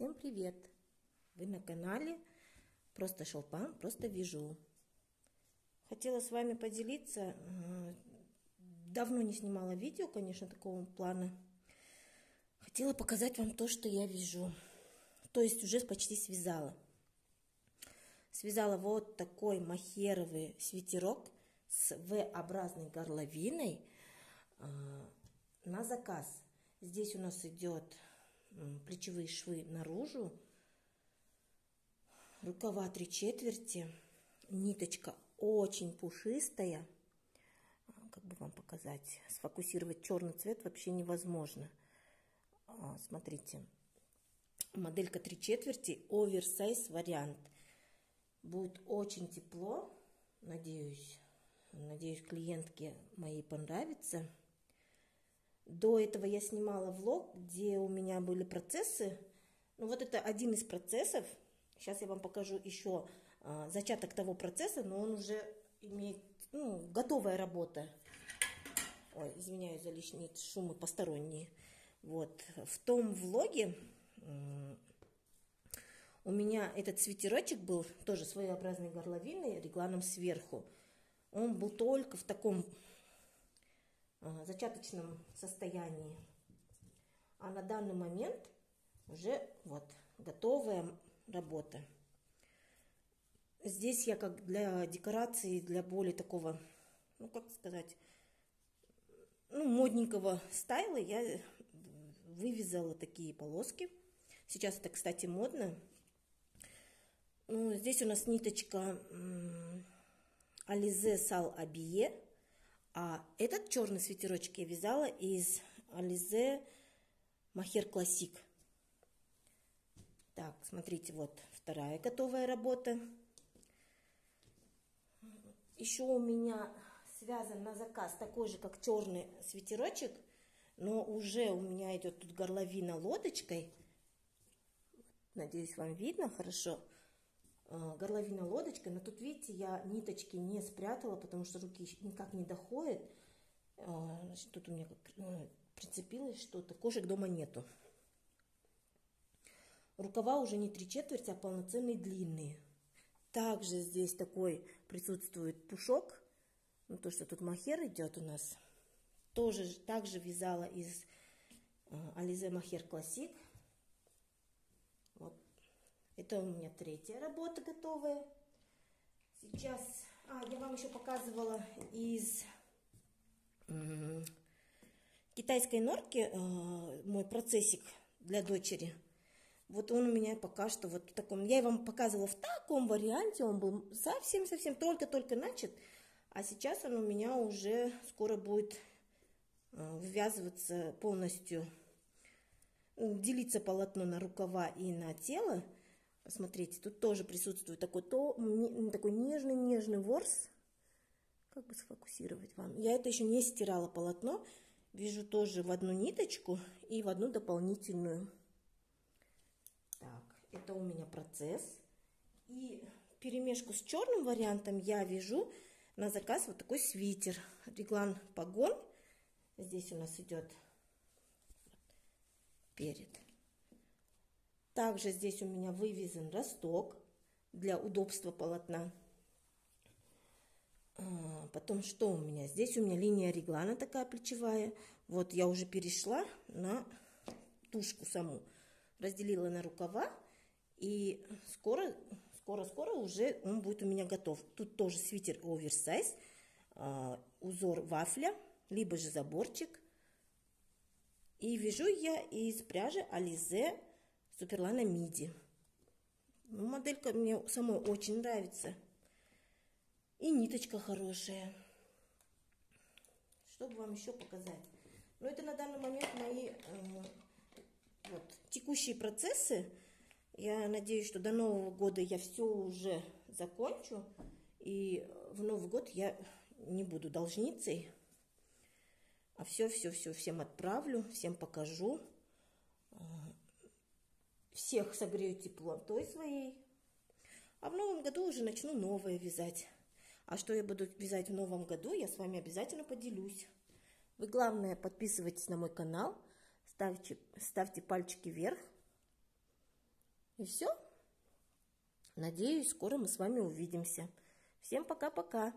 Всем привет! Вы на канале Просто Шелпан, просто вяжу. Хотела с вами поделиться. э, Давно не снимала видео, конечно, такого плана. Хотела показать вам то, что я вяжу. То есть уже почти связала. Связала вот такой махеровый свитерок с V-образной горловиной э, на заказ. Здесь у нас идет плечевые швы наружу, рукава три четверти, ниточка очень пушистая. Как бы вам показать? Сфокусировать черный цвет вообще невозможно. А, смотрите, моделька три четверти, оверсайз вариант. Будет очень тепло, надеюсь. Надеюсь, клиентке моей понравится. До этого я снимала влог, где у меня были процессы. Ну вот это один из процессов. Сейчас я вам покажу еще а, зачаток того процесса, но он уже имеет ну, готовая работа. Ой, извиняюсь за лишние шумы посторонние. Вот. В том влоге у меня этот свитерочек был тоже своеобразной горловиной, регланом сверху. Он был только в таком зачаточном состоянии. А на данный момент уже вот готовая работа. Здесь я как для декорации, для более такого, ну как сказать, ну, модненького стайла я вывязала такие полоски. Сейчас это, кстати, модно. Ну, здесь у нас ниточка Ализе Сал Абие. А этот черный свитерочек я вязала из Ализе Махер Классик. Так, смотрите, вот вторая готовая работа. Еще у меня связан на заказ такой же, как черный свитерочек, но уже у меня идет тут горловина лодочкой. Надеюсь, вам видно хорошо. Э, горловина лодочкой, но тут, видите, я ниточки не спрятала, потому что руки никак не доходят. Э, тут у меня ну, прицепилось что-то, кошек дома нету. Рукава уже не три четверти, а полноценные длинные. Также здесь такой присутствует пушок, ну, то, что тут махер идет у нас. Тоже также вязала из Ализе Махер Классик. Это у меня третья работа готовая. Сейчас, а, я вам еще показывала из китайской норки э, мой процессик для дочери. Вот он у меня пока что вот в таком, я вам показывала в таком варианте, он был совсем-совсем только-только начат, а сейчас он у меня уже скоро будет э, ввязываться полностью, делиться полотно на рукава и на тело. Посмотрите, тут тоже присутствует такой, то, такой нежный-нежный ворс. Как бы сфокусировать вам? Я это еще не стирала полотно. Вяжу тоже в одну ниточку и в одну дополнительную. Так, это у меня процесс. И перемешку с черным вариантом я вяжу на заказ вот такой свитер. Реглан погон. Здесь у нас идет перед. Также здесь у меня вывезен росток для удобства полотна. А, потом что у меня? Здесь у меня линия реглана такая плечевая. Вот я уже перешла на тушку саму. Разделила на рукава. И скоро, скоро, скоро уже он будет у меня готов. Тут тоже свитер оверсайз. А, узор вафля, либо же заборчик. И вяжу я из пряжи Ализе Суперлана Миди. Ну, моделька мне самой очень нравится. И ниточка хорошая. Чтобы вам еще показать. Но это на данный момент мои э, вот, текущие процессы. Я надеюсь, что до Нового года я все уже закончу. И в Новый год я не буду должницей. А все-все-все всем отправлю, всем покажу всех согрею теплом той своей. А в новом году уже начну новое вязать. А что я буду вязать в новом году, я с вами обязательно поделюсь. Вы, главное, подписывайтесь на мой канал, ставьте, ставьте пальчики вверх. И все. Надеюсь, скоро мы с вами увидимся. Всем пока-пока.